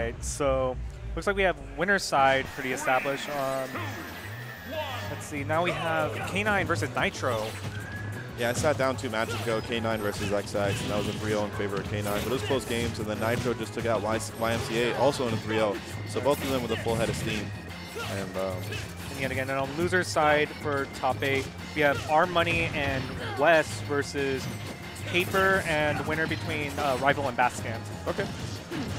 right, so looks like we have winner's side pretty established. Um, let's see, now we have K9 versus Nitro. Yeah, I sat down two matches ago, K9 versus XX, and that was a 3-0 in favor of K9. But it was close games, and then Nitro just took out YMCA, also in a 3-0. So both of them with a full head of steam. And, um, and yet again, on loser's side for top eight, we have Our Money and Wes versus Paper and winner between uh, Rival and Bascant. Okay.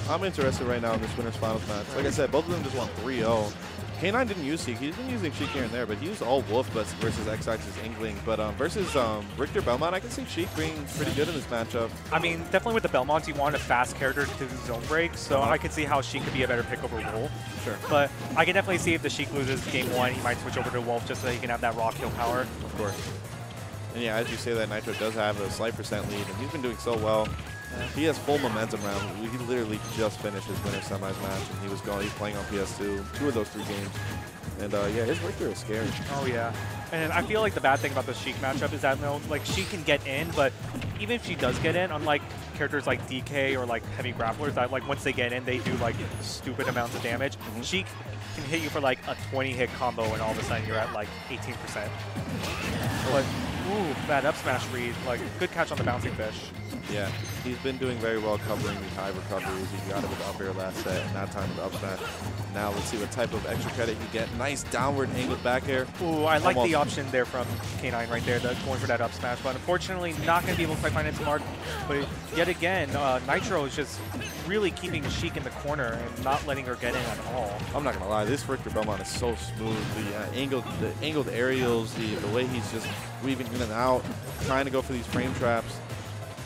I'm interested right now in this winner's finals match. Like I said, both of them just won 3-0. K9 didn't use Sheik. He's been using Sheik here and there, but he used all Wolf versus XX's Inkling. But um, versus um, Richter Belmont, I can see Sheik being pretty good in this matchup. I mean, definitely with the Belmonts, you want a fast character to do zone break, so uh -huh. I could see how Sheik could be a better pick over Wolf. Sure. But I can definitely see if the Sheik loses game one, he might switch over to Wolf just so he can have that raw kill power. Of course. And yeah, as you say that, Nitro does have a slight percent lead, and he's been doing so well. He has full momentum round. He literally just finished his winner semis match, and he was going. He's playing on PS2, two of those three games. And uh, yeah, his Richter is scary. Oh yeah. And I feel like the bad thing about the Sheik matchup is that you know, like she can get in, but even if she does get in, unlike characters like DK or like heavy grapplers that like once they get in, they do like stupid amounts of damage. Mm -hmm. Sheik can hit you for like a 20 hit combo and all of a sudden you're at like 18%. But ooh, bad up smash read, like good catch on the bouncing fish. Yeah, he's been doing very well covering the high recoveries. He got it with the up air last set, and that time with the up smash. Now let's see what type of extra credit you get. Nice downward angled back air. Ooh, I like the option there from K9 right there, the, going for that up smash. But unfortunately, not going to be able to quite find it smart. But yet again, uh, Nitro is just really keeping Sheik in the corner and not letting her get in at all. I'm not going to lie, this Richter Belmont is so smooth. The uh, angled, the angled aerials, the, the way he's just weaving in and out, trying to go for these frame traps.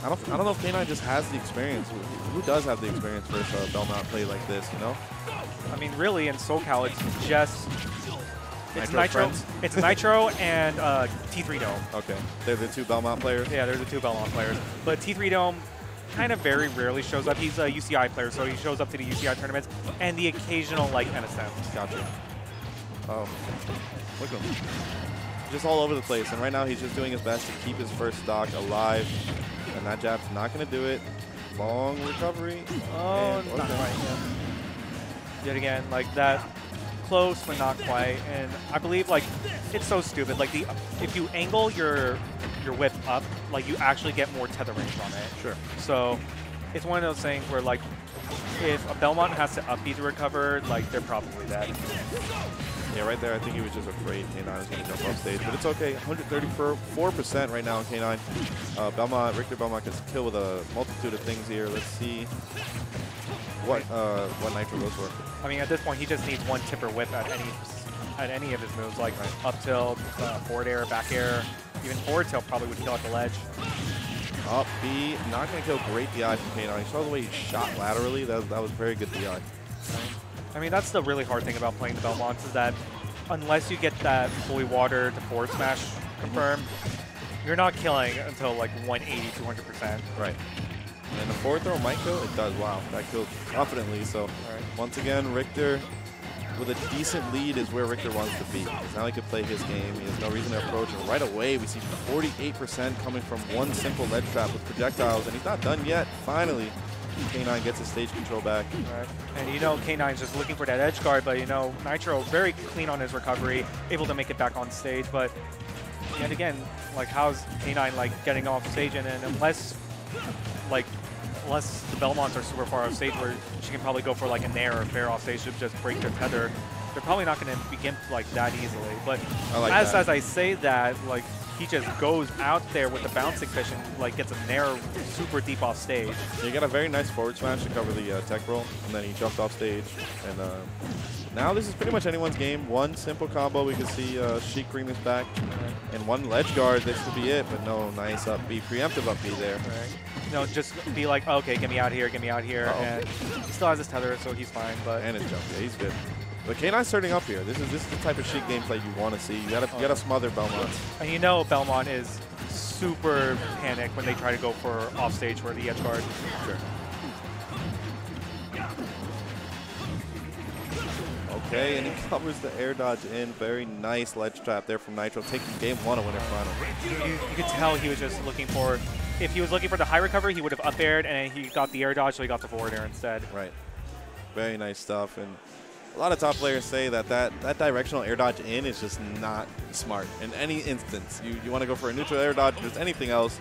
I don't, I don't know if K9 just has the experience. Who does have the experience versus a Belmont play like this, you know? I mean, really, in SoCal, it's just it's Nitro. Nitro it's Nitro and uh, T3 Dome. Okay, they're the two Belmont players. Yeah, they're the two Belmont players. But T3 Dome kind of very rarely shows up. He's a UCI player, so he shows up to the UCI tournaments and the occasional like MSM. Gotcha. Oh, look at him. Just all over the place, and right now he's just doing his best to keep his first stock alive and that jab's not going to do it. Long recovery. Oh, and, not quite. Yeah. Yet again, like that close but not quite. And I believe like it's so stupid. Like the if you angle your your whip up, like you actually get more tether range on it. Sure. So it's one of those things where like if a Belmont has to up B to recover, like they're probably dead. Yeah, right there, I think he was just afraid K9 was going to jump off stage. But it's okay. 134% right now in K9. Uh, Belmont, Richter Belmont gets kill with a multitude of things here. Let's see what uh, what Nitro goes for. I mean, at this point, he just needs one tipper whip at any at any of his moves, like right. up tilt, uh, forward air, back air, even forward tilt probably would kill at the ledge. Up B, not going to kill great DI from K9. You saw the way he shot laterally. That, that was very good DI. I mean, that's the really hard thing about playing the Belmonts is that unless you get that holy water to forward smash mhm. confirmed, you're not killing until like 180, 200%. Right. And the forward throw might kill? It does. Wow. That killed confidently. So right. once again, Richter with a decent lead is where Richter wants to be. Because now he can play his game. He has no reason to approach. And right away, we see 48% coming from one simple ledge trap with projectiles. And he's not done yet. Finally, K9 gets his stage control back. Right. And you know K9's just looking for that edge guard, but you know Nitro very clean on his recovery, able to make it back on stage, but yet again, like how's K9 like getting off stage and, and unless like unless the Belmonts are super far off stage where she can probably go for like a nair or fair off stage to just break their tether, they're probably not going to begin like that easily. But like as, as I say that, like he just goes out there with the bouncing fish and like gets a nair super deep off stage. He got a very nice forward smash to cover the uh, tech roll, and then he jumped off stage. And uh, now this is pretty much anyone's game. One simple combo, we can see uh, Sheik bring this back, and one ledge guard. This will be it. But no, nice up B, preemptive up B there. Right. No, just be like, okay, get me out here, get me out here, uh -oh. and he still has his tether, so he's fine. But and his jump, yeah, he's good. But K9's starting up here. This is this is the type of Sheik gameplay you want to see. You gotta you gotta smother Belmont. And you know Belmont is super panicked when they try to go for offstage for the edge guard. Sure. Okay, and he covers the air dodge in. Very nice ledge trap there from Nitro, taking game one of winner final. You, you, you could tell he was just looking for, if he was looking for the high recovery, he would have up aired, and he got the air dodge, so he got the forward air instead. Right. Very nice stuff. And a lot of top players say that that, that directional air dodge in is just not smart in any instance. You, you want to go for a neutral air dodge, just anything else.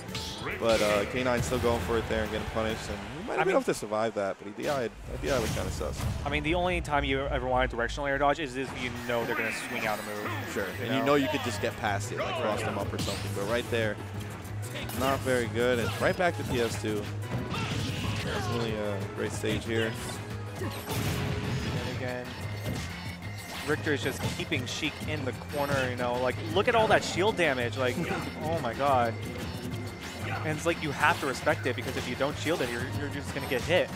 But uh, K9's still going for it there and getting punished. And he might have been able to survive that, but he DI'd. That DI was kind of sus. I mean, the only time you ever want a directional air dodge is if you know they're going to swing out a move. Sure. You and know? you know you could just get past it, like cross them up or something. But right there, not very good. And right back to PS2. Definitely a great stage here. Richter is just keeping Sheik in the corner, you know, like, look at all that shield damage, like, oh my god. And it's like, you have to respect it, because if you don't shield it, you're, you're just going to get hit.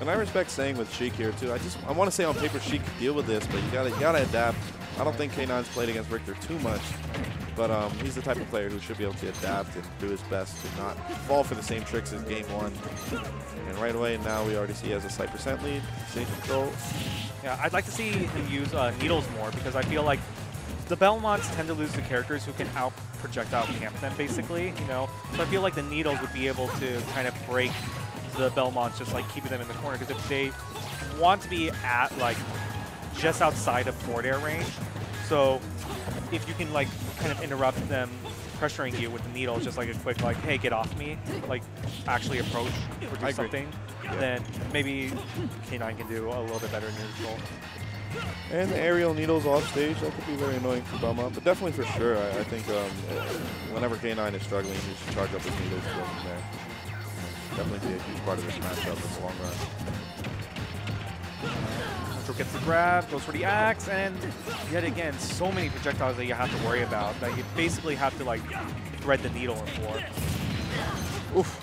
And I respect staying with Sheik here too. I just I want to say on paper Sheik could deal with this, but you gotta you gotta adapt. I don't think K9's played against Richter too much, but um, he's the type of player who should be able to adapt and do his best to not fall for the same tricks as game one. And right away now we already see he has a slight percent lead, stage control. Yeah, I'd like to see him use uh, needles more, because I feel like the Belmonts tend to lose the characters who can out projectile camp them, basically, you know? So I feel like the needles would be able to kind of break the Belmonts, just like keeping them in the corner, because if they want to be at, like, just outside of forward air range, so if you can, like, kind of interrupt them pressuring you with the needles, just like a quick, like, hey, get off me, like, actually approach or do I agree. something, Yeah. then maybe K9 can do a little bit better in neutral. And the aerial needles off stage, that could be very annoying for Belmont, but definitely for sure, I, I think um, whenever K9 is struggling, he should charge up his needles and go from there. Definitely be a huge part of this matchup in the long run. Gets the grab, goes for the axe, and yet again, so many projectiles that you have to worry about that you basically have to like thread the needle in for. Oof.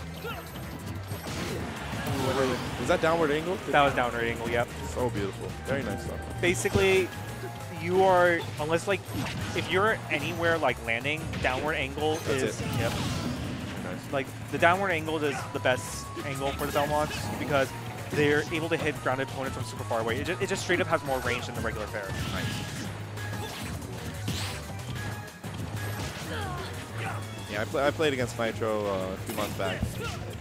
Was that downward angle? That was downward angle, yep. So beautiful. Very nice stuff. Basically, you are, unless like, if you're anywhere like landing, downward angle That's is, it. yep. Nice. Like, the downward angle is the best angle for the Belmonts because they're able to hit grounded opponents from super far away. It just, it just straight up has more range than the regular fair. Yeah, I, play, I played against Nitro uh, a few months back.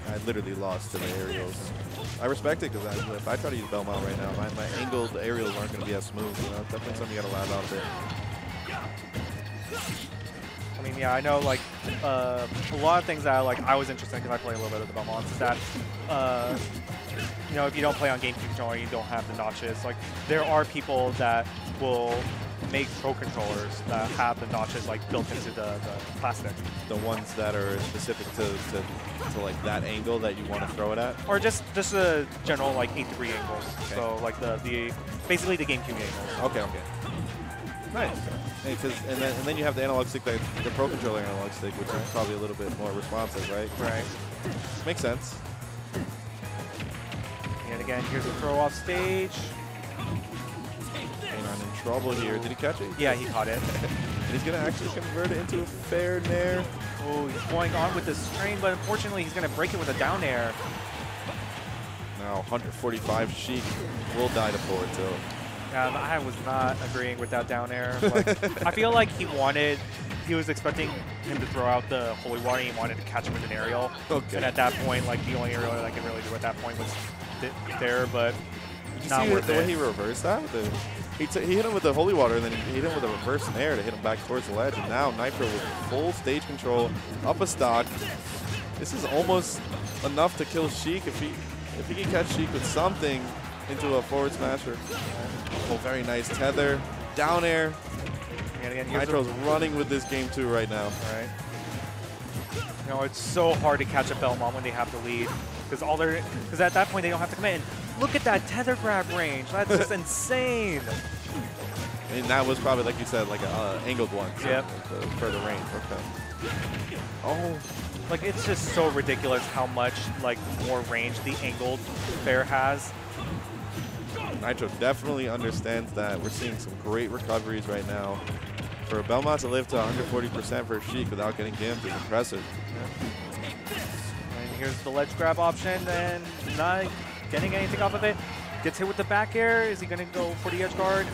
I literally lost to the aerials. I respect it because if I try to use Belmont right now, my, my angled aerials aren't going to be as smooth. You know, it's definitely something you got to lab out a bit. I mean, yeah, I know like uh, a lot of things that I, like I was interested in because I play a little bit of the Belmonts is that uh, you know if you don't play on GameCube controller, you don't have the notches. Like there are people that will make pro controllers that have the notches like built into the, the plastic, The ones that are specific to, to, to like that angle that you want to throw it at. or just just the general like eight degree angles. Okay. So like the the basically the GameCube angles. Okay, okay. Nice. Hey, and, then, and then you have the analog stick, that, the Pro Controller analog stick, which is probably a little bit more responsive, right? Right. Makes sense. And again, here's a throw off stage. I'm in trouble here. Did he catch it? Yeah, he caught it. And he's going to actually convert it into a fair nair. Oh, he's going on with this train, but unfortunately he's going to break it with a down air. Now 145 Sheik will die to forward tilt. Um, I was not agreeing with that down air. Like, I feel like he wanted, he was expecting him to throw out the holy water. He wanted to catch him with an aerial. Okay. And at that point, like the only aerial that I could really do at that point was there, but Did not see worth the way he reversed that? The, he, he hit him with the holy water, and then he hit him with a reverse nair to hit him back towards the ledge. And now Nitro with full stage control, up a stock. This is almost enough to kill Sheik if he if he can catch Sheik with something into a forward smasher. Oh, very nice tether, down air. and again, Nitro's running with this game too right now. Right. You know, it's so hard to catch a Belmont when they have the lead because all they're because at that point they don't have to commit. And look at that tether grab range. That's just insane. And that was probably, like you said, like an uh, angled one. So Yep. The further range. Okay. Oh, Like it's just so ridiculous how much like more range the angled fair has. Nitro definitely understands that. We're seeing some great recoveries right now. For Belmont to live to 140% for Sheik without getting gimped is impressive. And here's the ledge grab option, and not getting anything off of it. Gets hit with the back air. Is he going to go for the edge guard?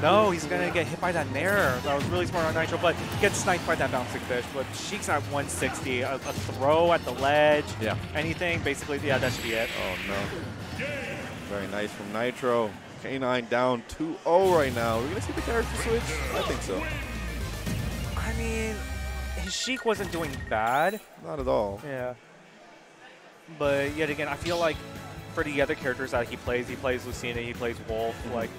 No, he's going to get hit by that nair. That was really smart on Nitro, but gets sniped by that bouncing fish. But Sheik's at 160. A, a throw at the ledge. Yeah. Anything, basically, yeah, that should be it. Oh, no. Very nice from Nitro. K9 down 2-0 right now. We're going to see the character switch? I think so. I mean, his Sheik wasn't doing bad. Not at all. Yeah. But yet again, I feel like for the other characters that he plays, he plays Lucina, he plays Wolf. Mm-hmm. Like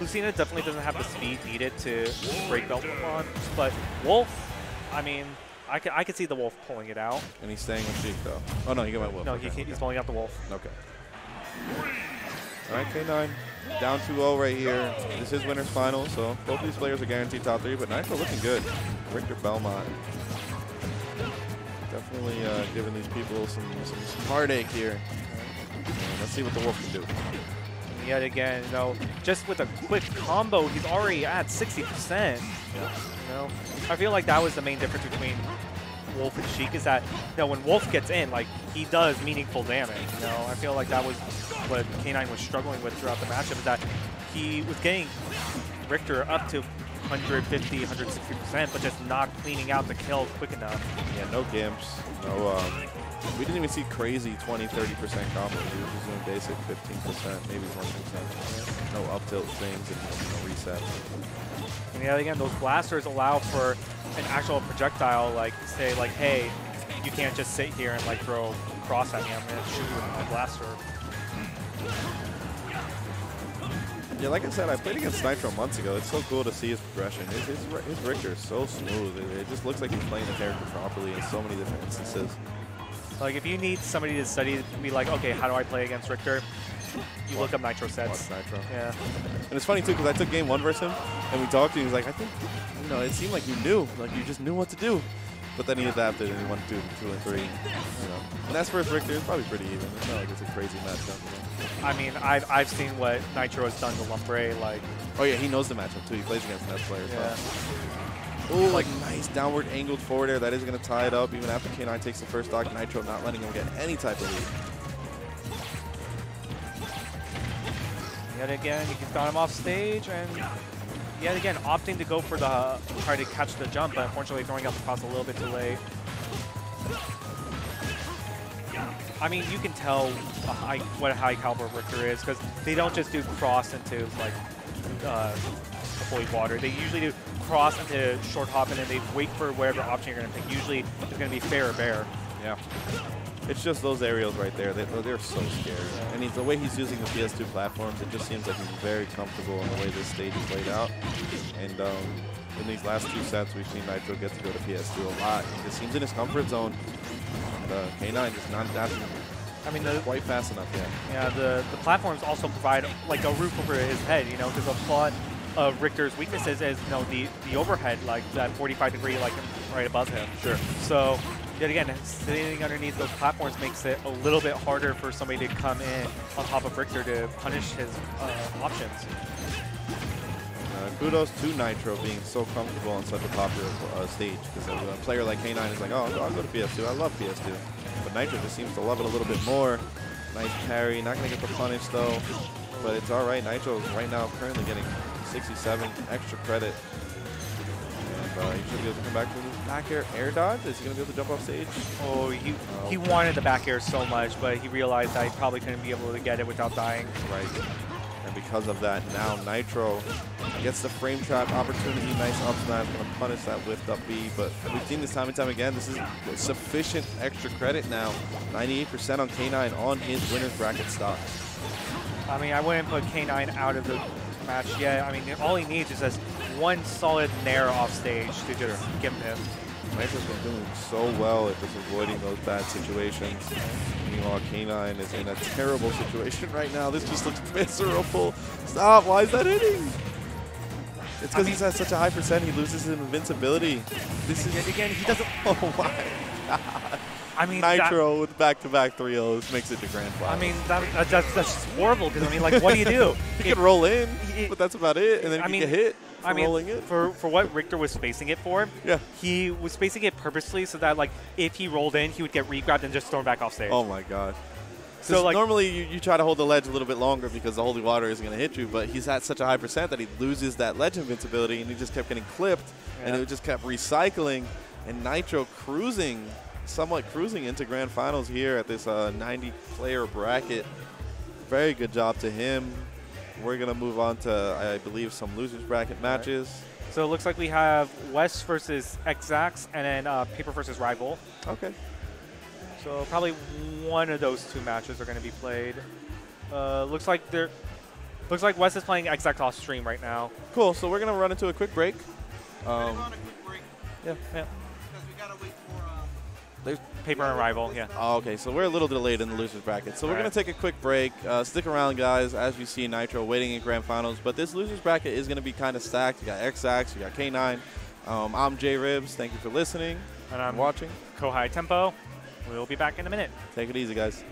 Lucina definitely doesn't have the speed needed to break belt on, but Wolf, I mean, I could I could see the Wolf pulling it out. And he's staying with Sheik, though. Oh, no, he got my Wolf. No, okay. he can't, he's pulling out the Wolf. Okay. All right, K9 down 2-0 right here. This is winner's final, so both these players are guaranteed top three, but Nitro looking good. Richter Belmont definitely uh, giving these people some, some, some heartache here. Let's see what the Wolf can do. And yet again, you know, just with a quick combo, he's already at 60%. You know, I feel like that was the main difference between Wolf and Sheik is that, you know, when Wolf gets in, like, he does meaningful damage. You know, I feel like that was what K9 was struggling with throughout the matchup is that he was getting Richter up to 150, 160%, but just not cleaning out the kill quick enough. Yeah, no gimps. No, um, we didn't even see crazy 20, 30% combos. We were just doing basic 15%, maybe 1%. No up tilt things and no resets. And yet again, those blasters allow for an actual projectile, like say like, hey, you can't just sit here and like throw a cross at me. I'm gonna shoot you with my blaster. Yeah, like I said, I played against Nitro months ago. It's so cool to see his progression. His, his, his Richter is so smooth. It, it just looks like he's playing the character properly in so many different instances. Like if you need somebody to study, to be like, okay, how do I play against Richter? You look up Nitro sets. Watch. Nitro. Yeah. And it's funny too because I took game one versus him and we talked to him. He's like, I think, you know, it seemed like you knew, like you just knew what to do. But then he adapted and he won two, two and three. You know, and that's first Richter. It's probably pretty even. It's not like it's a crazy matchup. I mean, I've, I've seen what Nitro has done to Lumbre. Like, Oh yeah, he knows the matchup too. He plays against net players. yeah. Oh, like nice downward angled forward air. That is going to tie it up even after K9 takes the first stock. Nitro not letting him get any type of lead. Yet again, he can got him off stage, and yet again, opting to go for the try to catch the jump, but unfortunately throwing out the cross a little bit too late. I mean, you can tell a high, what a high caliber Richter is because they don't just do cross into like uh, holy water. They usually do cross into short hop, and then they wait for whatever option you're going to pick. Usually, it's going to be fair or bair. Yeah. It's just those aerials right there. They, they're so scary. And he's, the way he's using the PS2 platforms, it just seems like he's very comfortable in the way this stage is laid out. And um, in these last two sets, we've seen Nitro get to go to PS2 a lot. He just seems in his comfort zone. And uh, K9 just not adapting I mean, the, quite fast enough yet. Yeah, the, the platforms also provide like a roof over his head, you know, because a lot of Richter's weaknesses is, you know, the, the overhead, like that 45 degree, like right above him. Sure. So, yet again, sitting underneath those platforms makes it a little bit harder for somebody to come in on top of Richter to punish his uh, options. Uh, kudos to Nitro being so comfortable on such a popular uh, stage because a, player like K9 is like, oh, I'll go to PS2. I love PS2. But Nitro just seems to love it a little bit more. Nice parry. Not going to get the punish, though. But it's all right. Nitro right now currently getting 67 extra credit. Uh, he should be able to come back to the back air air dodge. Is he going to be able to jump off stage? Oh, he, Oh. he wanted the back air so much, but he realized that he probably couldn't be able to get it without dying. Right. And because of that, now Nitro gets the frame trap opportunity. Nice up smash, going to punish that lift up B. But we've seen this time and time again. This is sufficient extra credit now. 98% on K9 on his winner's bracket stock. I mean, I wouldn't put K9 out of the match yet. I mean, all he needs is just one solid nair off stage to just give him. Nitro's been doing so well at just avoiding those bad situations. Meanwhile, K9 is in a terrible situation right now. This just looks miserable. Stop. Why is that hitting? It's because he's at such a high percent, he loses his invincibility. This is Yet again, he doesn't. Oh my god! I mean, that- Nitro with back-to-back 3-0s makes it to grand final. I mean, that, that- that's, that's just horrible because I mean, like, what do you do? he could roll in, he- but that's about it. And then I he mean- get hit I mean, in. for for what Richter was spacing it for, Yeah. he was spacing it purposely so that like if he rolled in, he would get re-grabbed and just thrown back off stage. Oh my god. So like normally you, you try to hold the ledge a little bit longer because the holy water isn't going to hit you, but he's at such a high percent that he loses that ledge invincibility, and he just kept getting clipped, and it just kept recycling. And Nitro cruising, somewhat cruising into grand finals here at this uh, 90 player bracket. Very good job to him. We're gonna move on to I believe some losers bracket matches. so it looks like we have West versus Xax and then uh, Paper versus Rival. Okay. So probably one of those two matches are going to be played. Uh, looks like they're looks like West is playing Xax off stream right now. Cool. So we're gonna run into a quick break. Um, on a quick break Yeah. Yeah. There's Paper and Rival. Yeah. Oh, okay, so we're a little delayed in the losers bracket. So we're Alright. going to take a quick break. Uh, stick around, guys, as you see Nitro waiting in grand finals. But this losers bracket is going to be kind of stacked. You got XAX, you got K9. Um, I'm Jay Ribs. Thank you for listening And and I'm watching. Kohai Tempo. We'll be back in a minute. Take it easy, guys.